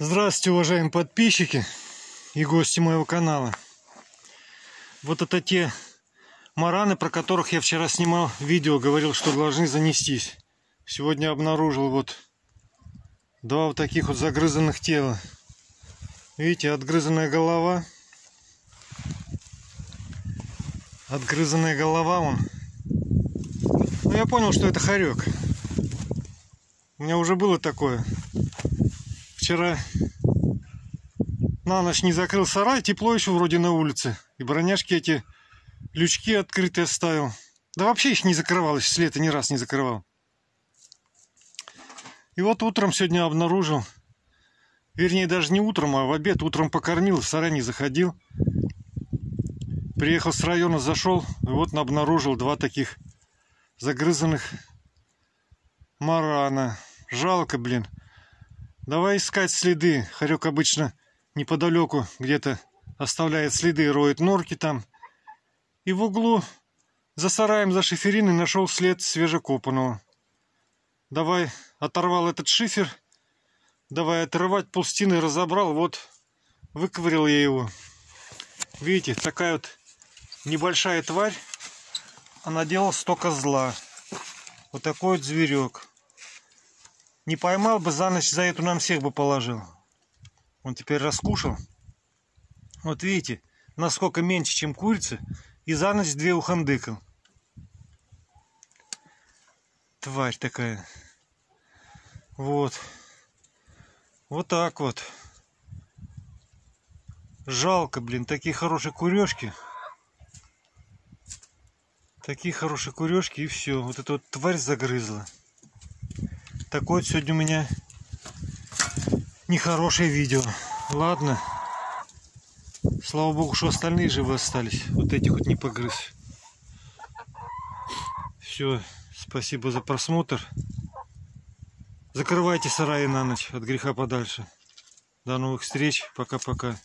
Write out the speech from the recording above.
Здравствуйте, уважаемые подписчики и гости моего канала. Вот это те мараны, про которых я вчера снимал видео, говорил, что должны занестись. Сегодня обнаружил вот два вот таких вот загрызанных тела. Видите, отгрызанная голова. Отгрызанная голова он. Ну, я понял, что это хорек. У меня уже было такое вчера на ночь не закрыл сарай, тепло еще вроде на улице. И броняшки эти, лючки открытые оставил. Да вообще их не закрывал, еще с лета ни раз не закрывал. И вот утром сегодня обнаружил, вернее даже не утром, а в обед утром покормил, в сарай не заходил. Приехал с района, зашел, и вот обнаружил два таких загрызанных марана. Жалко, блин. Давай искать следы. Хорек обычно неподалеку где-то оставляет следы, роет норки там. И в углу за сараем, за шифериной нашел след свежекопанного. Давай оторвал этот шифер. Давай отрывать полстины разобрал. Вот выковырил я его. Видите, такая вот небольшая тварь. Она делала столько зла. Вот такой вот зверек. Не поймал бы, за ночь за эту нам всех бы положил. Он теперь раскушал. Вот видите, насколько меньше, чем курица. И за ночь две ухандыкал. Тварь такая. Вот. Вот так вот. Жалко, блин, такие хорошие курешки. Такие хорошие курешки и все. Вот эта вот тварь загрызла. Такое сегодня у меня нехорошее видео. Ладно. Слава богу, что остальные живы остались. Вот этих вот не погрыз. Все. Спасибо за просмотр. Закрывайте сараи на ночь от греха подальше. До новых встреч. Пока-пока.